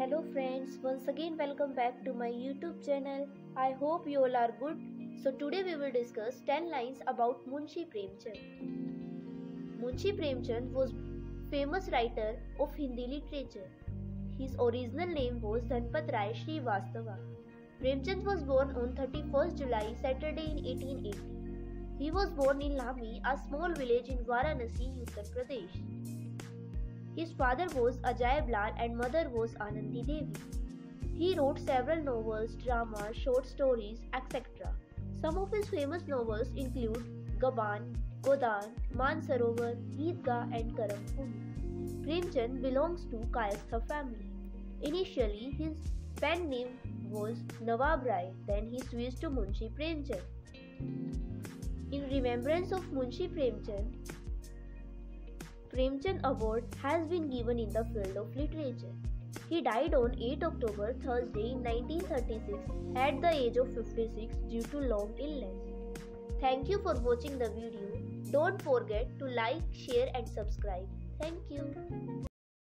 Hello friends, once again welcome back to my YouTube channel. I hope you all are good. So today we will discuss 10 lines about Munshi Premchand. Munshi Premchand was famous writer of Hindi literature. His original name was Dhanpat Rai Srivastava. Premchand was born on 31st July Saturday in 1880. He was born in Lamhi, a small village in Varanasi, Uttar Pradesh. His father was Ajaib Lal and mother was Anandi Devi. He wrote several novels, dramas, short stories, etc. Some of his famous novels include Gaban, Godan, Mansarovar, Eidgah and Karam Bhumi. Premchand belongs to Kayastha family. Initially, his pen name was Nawab Rai, then he switched to Munshi Premchand. In remembrance of Munshi Premchand, Premchand Award has been given in the field of literature. He died on 8 October Thursday 1936 at the age of 56 due to long illness. Thank you for watching the video. Don't forget to like, share and subscribe. Thank you.